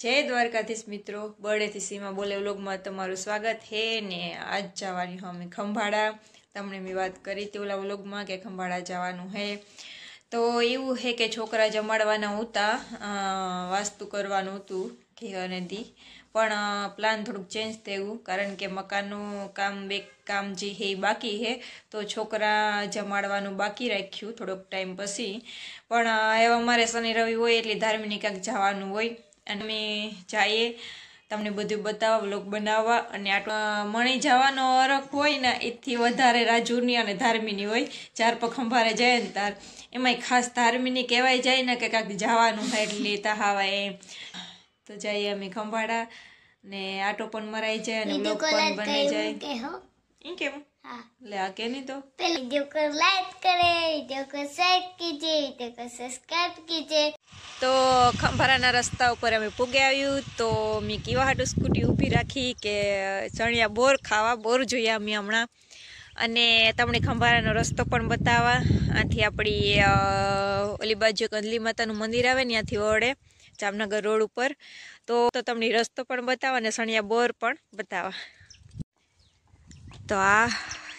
જય દ્વારકાધીશ મિત્રો. બળેથી સીમા બોલે વ્લોગમાં તમારું સ્વાગત. હે ને આજ જવાની અમે ખંભાળા. તમને મેં વાત કરી હતી ઓલા વ્લોગમાં કે ખંભાળા જવાનું હે. તો એવું છે કે છોકરા જમાડવાના હતા વાસ્તુ કરવાનું હતું ઘી અને દી. પણ પ્લાન થોડુંક ચેન્જ થયું. કારણ કે મકાનનું કામ, બે કામ જે હે બાકી હે. તો છોકરા જમાડવાનું બાકી રાખ્યું થોડોક ટાઈમ પછી. પણ એવા મારે શનિ રવિ હોય એટલે ધાર્મિક ક્યાંક જવાનું હોય. અને અમે જઈએ તમને બધું બતાવવા બ્લોગ બનાવવા અને આટલો મણી જવાનો અરખ હોય ને એથી વધારે રાજુની અને ધાર્મીની હોય. ચાર પખંભારે ખંભારે જાય ને તાર. એમાંય ખાસ ધાર્મીની કહેવાય જાય ને કે કાંઈક જવાનું હોય એટલે લેતા હાવા એમ તો જઈએ અમે ખંભાળા ને આટો પણ મરાઈ જાય અને વ્લોગ પણ બની જાય. એમ કેમ? લે આ કે નહીં તો पहले वीडियो को लाइक करें वीडियो को शेयर कीजिए वीडियो को सब्सक्राइब कीजिए તો ખંભારાના રસ્તા ઉપર અમે પૂગે આવ્યું તો મેં કેવા હાટું સ્કૂટી ઊભી રાખી કે ચણિયા બોર ખાવા બોર જોઈએ અમે હમણાં અને તમને ખંભારાનો રસ્તો પણ બતાવવા આથી આપણી અ, ઓલી બાજુ એક અંજલી માતાનું મંદિર આવે ને ત્યાંથી વળે જામનગર રોડ ઉપર તો તો તમને રસ્તો પણ બતાવવા અને સણિયા બોર પણ બતાવવા તો આ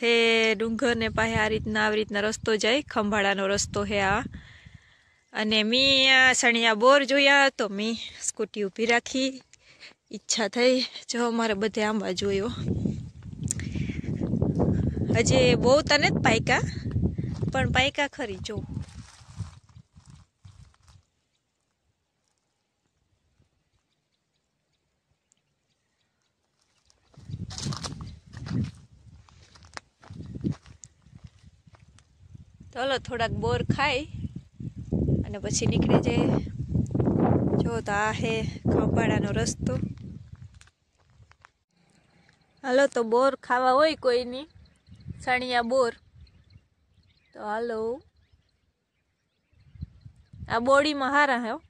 હે ડુંગર ને પાસે આ રીતના આવી રીતના રસ્તો જાય, ખંભાળાનો રસ્તો હે આ. અને મેં આ સણિયા બોર જોયા તો મેં સ્કૂટી ઊભી રાખી. ઈચ્છા થઈ, જો મારે બધે આંબા જોયો. હજી બહુ તને જ પાયકા, પણ પાયકા ખરી જો ચાલો થોડાક બોર ખાઈ અને પછી નીકળી જાય જો, તો આ હે ખંભાળાનો રસ્તો. હાલો, તો બોર ખાવા હોય કોઈની? સણિયા બોર. તો હાલો. આ બોડીમાં હારા હો.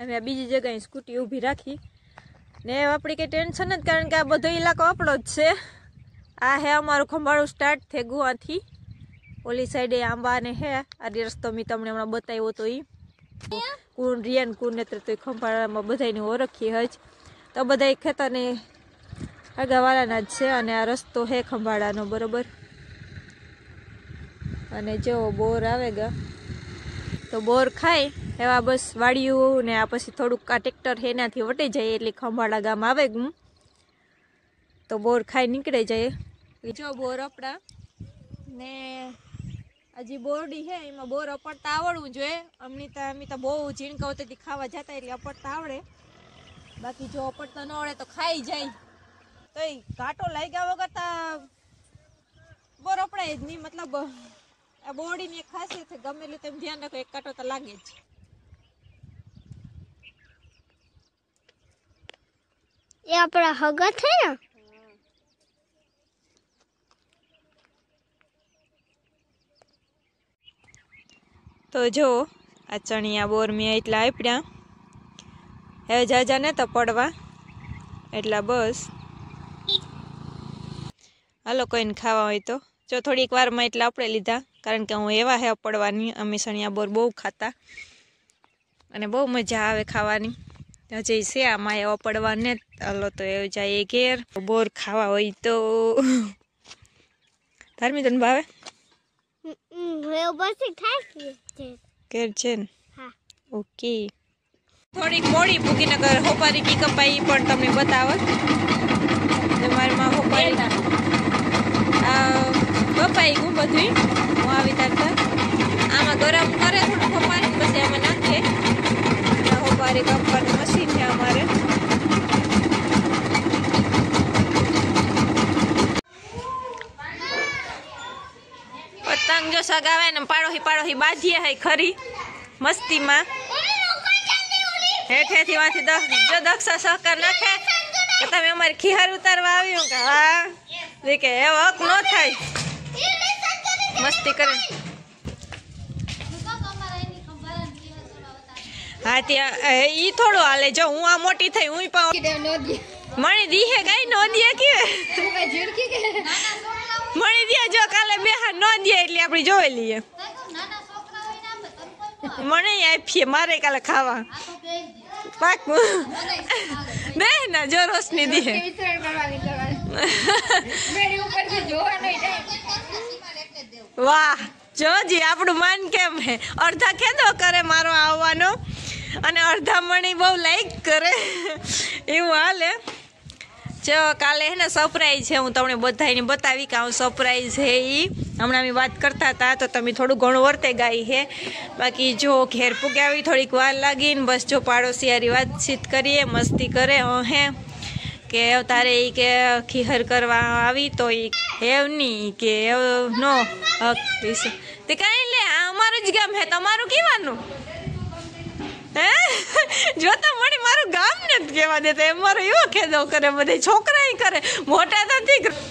અમે આ બીજી જગ્યાએ સ્કૂટી ઊભી રાખી. ને આપણી કંઈ ટેન્શન જ, કારણ કે આ બધો ઇલાકો આપણો જ છે. આ હે અમારું ખંભાળું સ્ટાર્ટ થઈ ગુવાથી. ઓલી સાઈડે આંબા ને હે, આ રસ્તો મેં તમને હમણાં બતાવ્યો તો ઈ. કુણ રિયાન કુણ નેત્ર તો ખંભાળામાં બધાને ઓળખી હજ. તો બધા ખેતરને આગાવાળાના જ છે અને આ રસ્તો હે ખંભાળાનો, બરોબર? અને જો બોર આવે ગા, તો બોર ખાય. એવા બસ વાડિયું ને આ પછી થોડુંક આ ટ્રેક્ટર એનાથી વટી જાય એટલે ખંભાળા ગામ આવે ગું તો બોર ખાઈ નીકળે જાય. જો બોર અપડા ને હજી બોરડી છે એમાં બોર અપડતા આવડવું જોઈએ. અમની તો અમી તો બહુ ઝીણકાવતીથી ખાવા જતા એટલે અપડતા આવડે. બાકી જો અપડતા ન આવડે તો ખાઈ જાય. તો એ ઘાટો લાગ્યા વગર તો બોર અપડાય જ નહીં. મતલબ આ બોરડીની એક ખાસિયત છે, ગમે એટલું તેમ ધ્યાન રાખો, એક કાંટો તો લાગે જ. એ આપણા હગા છે ને? તો જો, આ ચણિયા બોરમિયા એટલા આપ્યા. હે જાજા ને તો પડવા. એટલા બસ. હાલો, કોઈને ખાવા હોય તો. જો, થોડીક વારમાં એટલા આપણે લીધા. કારણ કે હું એવા હે પડવાની, અમે ચણિયા બોર બહુ ખાતા. અને બહુ મજા આવે ખાવાની. હજી છે આમાં એવો પડવાને હાલો તો એ જાય ઘેર. બોર ખાવા હોય તો. ધાર્મી તને ભાવે? ઘેર છે ને? ઓકે થોડીક મોડી ભૂકીનગર હોપારી કી કપાઈ પણ તમને બતાવત મારીમાં હોપારી કપાઈ ગયું બધું હું આવી તારતા આમાં ગરમ કરે થોડું હોપારી પછી પતંગ ને પાડોહી પાડોહી બાંધીએ હઈ ખરી. મસ્તીમાં. હેઠેથી વાંથી જો દક્ષા સહકાર નાખે કે તમે અમારી ખિહાર ઉતારવા આવ્યું કે હા. કે એવો હક ન થાય. મસ્તી કરે. હા ત્યાં ઈ થોડું હાલે. જો હું આ મોટી થઈ હું પણ મણી દીહે ગાય નો દે આપણી મણી દે જો કાલે બે હાથ નો દે એટલે આપણે જોઈ લઈએ. નાના છોકરા હોય મને આપીએ, મારે કાલે ખાવા. પાકું દે ના, જો રોશની દે. વાહ, જોજી, આપણું મન કેમ હે? અડધા ખેદો કરે મારો આવવાનો. અને અડધા મણી બહુ લાઈક કરે. એવું હાલે. જો કાલે હે ને સરપ્રાઈઝ છે, હું તમને બધાને બતાવી કે હું સરપ્રાઈઝ છે એ હમણાં અમે વાત કરતા હતા તો તમે થોડું ઘણું વર્તે ગાઈ છે બાકી જો ઘેર આવી થોડીક વાર લાગીને બસ જો પાડોશી હારી વાતચીત કરીએ, મસ્તી કરે હે. કે તારે એ કે ખીહર કરવા આવી તો એ હેવ નહીં કે નો હક તે કાંઈ લે, આ અમારું જ ગામ હે, તમારું કેવાનું હે? જોતા તો મારું ગામ ને જ કહેવા દેતા, એમ મારો એવો ખેદો કરે, બધે છોકરા કરે, મોટા નથી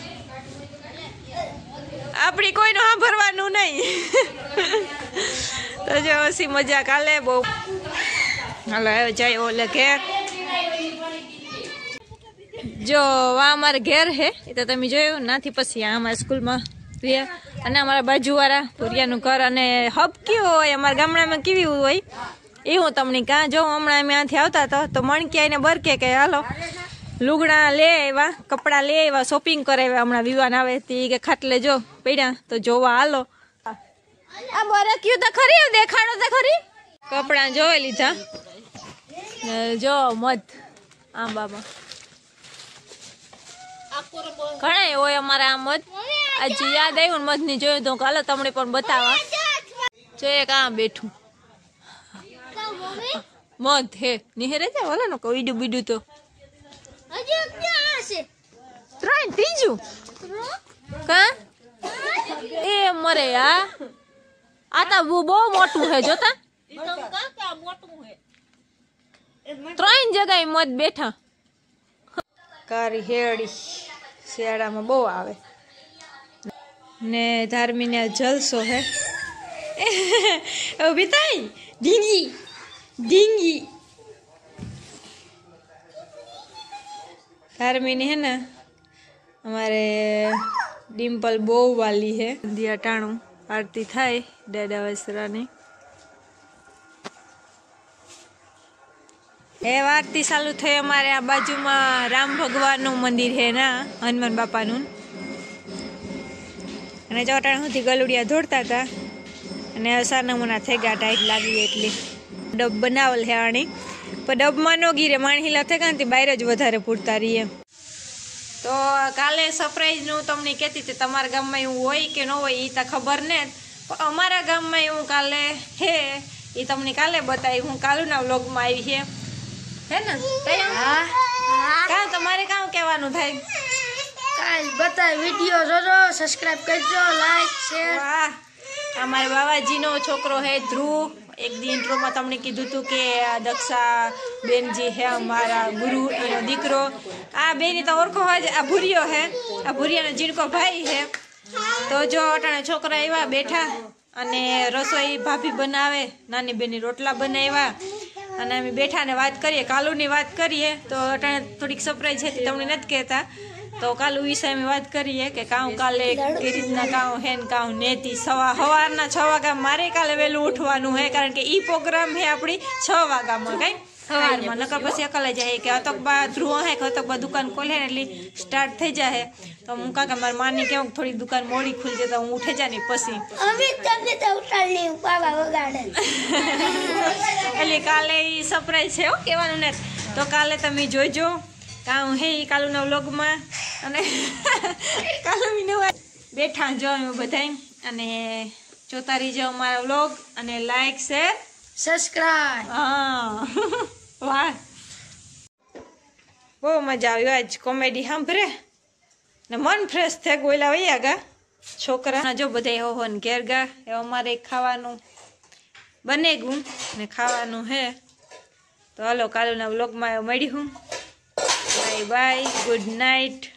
આપણી કોઈનું સાંભળવાનું નહીં. તો જો હસી મજા કાલે બહુ. હાલો, હવે જાય ઓલે ઘેર. જો, આ અમારે ઘેર હે, એ તો તમે જોયું, નાથી પછી આ અમારા સ્કૂલમાં અને અમારા બાજુવાળા ભૂરિયાનું ઘર અને હબ કેવો હોય, અમારા ગામડામાં કેવી હોય? એ હું તમને કાં જો હમણાં અમે ત્યાંથી આવતા હતા, તો મણકી આવીને બરકે કે હાલો. લુગડા લે આવ્યા કપડાં લે આવ્યા શોપિંગ કરાવ્યા હમણાં વિવાન આવે તે કે ખાટલે જો પડ્યા તો જોવા હાલો. આ બરે તો ખરી દેખાડો તો ખરી? કપડાં જોઈ લીધા. જો મધ આમ બાબા ઘણા હોય અમારા આ મધ. આજે યાદ આવ્યું મધની જોયું તો હાલો તમને પણ બતાવવા. જોઈએ કાં બેઠું. મધ હે નિહેરે છે? ઓલા નો કઈડું બીડું તો. હજી ક્યાં હશે ત્રણ ત્રીજું કા એ મરે આ આ તો બહુ બહુ મોટું હે જોતા ત્રણ જગ્યાએ મત બેઠા કારી હેડી શિયાળામાં બહુ આવે ને ધાર્મીને જલસો હે. થાય. ઢીંગી. ઢીંગી. ધાર્મીની હે ને અમારે ડિમ્પલ બહુ વાલી હે. દિયા ટાણું આરતી થાય દાદા વસરાની. એ આરતી ચાલુ થઈ અમારે આ બાજુમાં રામ ભગવાનનું મંદિર છે ના હનુમાન બાપાનું. અને ચોટાણ સુધી ગલુડિયા ધોડતા હતા અને સરનામુના થઈ ગયા ટાઈટ લાગી એટલી. ડબ બનાવેલ છે આણી પણ ડબમાં નો ગીરે માણહીલા ને બહાર જ વધારે પૂરતા રહીએ તો કાલે સરપ્રાઈઝનું તમને કહેતી હતી તમારા ગામમાં એવું હોય કે ન હોય એ તો ખબર ને પણ અમારા ગામમાં એવું કાલે હે એ તમને કાલે બતાવી. હું કાલુના વ્લોગમાં આવી છે હે ને? હા. કાં તમારે કાં કહેવાનું થાય? કાલ બતાય વીડિયો જોજો સબસ્ક્રાઇબ કરજો લાઈક શેર વાહ. અમારા બાવાજીનો છોકરો હે ધ્રુવ. એક દી ઇન્ટ્રોમાં તમને કીધું હતું કે દક્ષા બેનજી હે અમારા ગુરુ, એનો દીકરો. આ બેની તો ઓળખો હોય આ ભૂરિયો હે. આ ભૂરિયાનો જીણકો ભાઈ હે. તો જો અટાણે છોકરા એવા બેઠા અને રસોઈ ભાભી બનાવે, નાની બેની રોટલા બનાવ્યા. અને અમે બેઠા ને વાત કરીએ, કાલુની વાત કરીએ. તો અટાણે થોડીક સરપ્રાઈઝ હતી, તમને નથી કહેતા. તો કાલ વિશે અમે વાત કરીએ કે કાઉ કાલે કે રીતના કાઉ હે ને કાઉ નેતી. સવા સવારના છ વાગ્યા મારે કાલે વહેલું ઉઠવાનું હે કારણ કે ઈ પ્રોગ્રામ હે આપણી છ વાગ્યામાં કઈ સવારમાં નકર પછી અકલે જાય કે અતકબા ધ્રુવ હે કે અતકબા દુકાન ખોલે ને એટલે સ્ટાર્ટ થઈ જાય તો હું કાકા મારી માની કેવું થોડી દુકાન મોડી ખુલજે તો હું ઉઠે જાય ને પછી. અમે તમને તો ઉતારી બાબા વગાડે. એટલે કાલે ઈ સરપ્રાઈઝ છે હો કહેવાનું ને તો કાલે તમે જોજો. કામ હે કાલુના વ્લોગમાં? અને કાલુ વિનોવા બેઠા જો અમે બધાય. અને જોતા રહીજો અમારા વ્લોગ અને લાઈક શેર સબસ્ક્રાઇબ હા. વાહ. બહુ મજા આવી આજ કોમેડી સાંભળે? ને મન ફ્રેશ થઈ ગોયલા વૈયા ગા છોકરા. જો બધા હો ને ઘેર ગા. એ અમારે ખાવાનું બને ગું ને ખાવાનું હે. તો હાલો કાલુના વ્લોગમાં મળી હું bye. Bye good night.